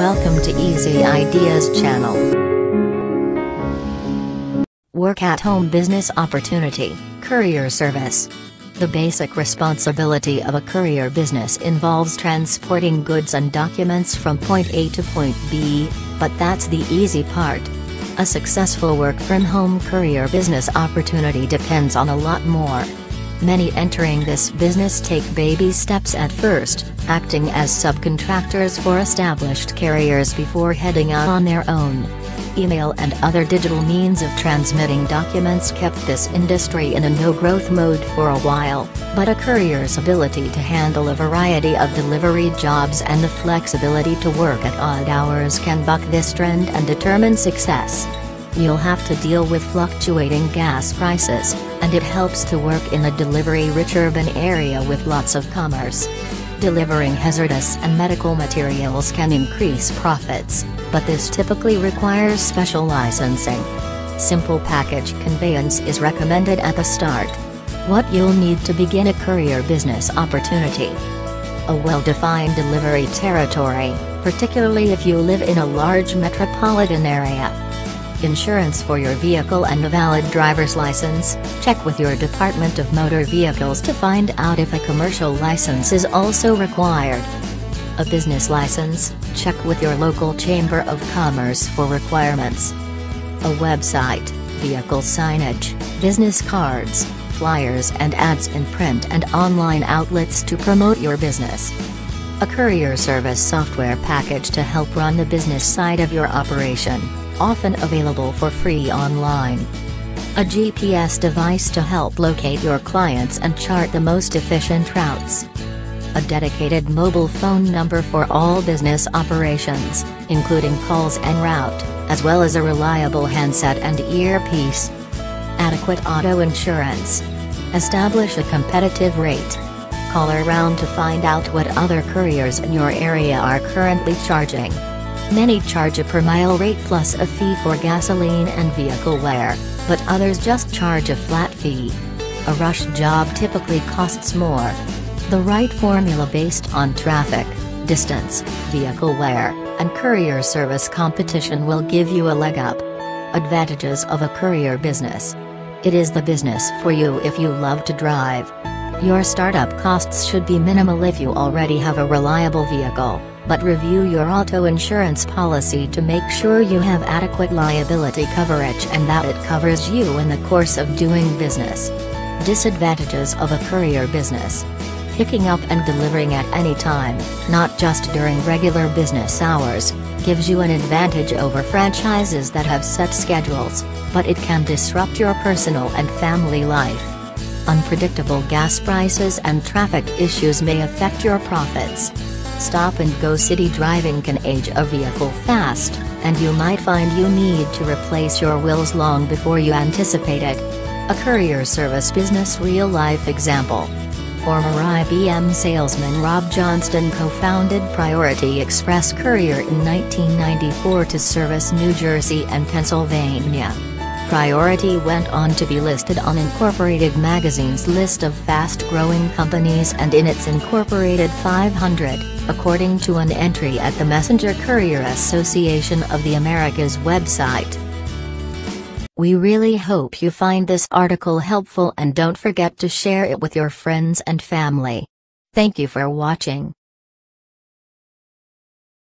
Welcome to Easy Ideas channel. Work at home business opportunity, courier service. The basic responsibility of a courier business involves transporting goods and documents from point A to point B, but that's the easy part. A successful work from home courier business opportunity depends on a lot more. Many entering this business take baby steps at first, acting as subcontractors for established carriers before heading out on their own. Email and other digital means of transmitting documents kept this industry in a no-growth mode for a while, but a courier's ability to handle a variety of delivery jobs and the flexibility to work at odd hours can buck this trend and determine success. You'll have to deal with fluctuating gas prices, and it helps to work in a delivery-rich urban area with lots of commerce. Delivering hazardous and medical materials can increase profits, but this typically requires special licensing. Simple package conveyance is recommended at the start. What you'll need to begin a courier business opportunity. A well-defined delivery territory, particularly if you live in a large metropolitan area insurance for your vehicle and a valid driver's license, check with your Department of Motor Vehicles to find out if a commercial license is also required. A business license, check with your local Chamber of Commerce for requirements. A website, vehicle signage, business cards, flyers and ads in print and online outlets to promote your business. A courier service software package to help run the business side of your operation often available for free online. A GPS device to help locate your clients and chart the most efficient routes. A dedicated mobile phone number for all business operations, including calls and route, as well as a reliable handset and earpiece. Adequate auto insurance. Establish a competitive rate. Call around to find out what other couriers in your area are currently charging. Many charge a per mile rate plus a fee for gasoline and vehicle wear, but others just charge a flat fee. A rush job typically costs more. The right formula based on traffic, distance, vehicle wear, and courier service competition will give you a leg up. Advantages of a courier business. It is the business for you if you love to drive. Your startup costs should be minimal if you already have a reliable vehicle but review your auto insurance policy to make sure you have adequate liability coverage and that it covers you in the course of doing business. Disadvantages of a courier business. Picking up and delivering at any time, not just during regular business hours, gives you an advantage over franchises that have set schedules, but it can disrupt your personal and family life. Unpredictable gas prices and traffic issues may affect your profits. Stop and go city driving can age a vehicle fast, and you might find you need to replace your wheels long before you anticipate it. A courier service business real life example. Former IBM salesman Rob Johnston co-founded Priority Express Courier in 1994 to service New Jersey and Pennsylvania. Priority went on to be listed on Incorporated magazine's list of fast-growing companies and in its Incorporated 500, according to an entry at the Messenger Courier Association of the Americas website. We really hope you find this article helpful and don't forget to share it with your friends and family. Thank you for watching.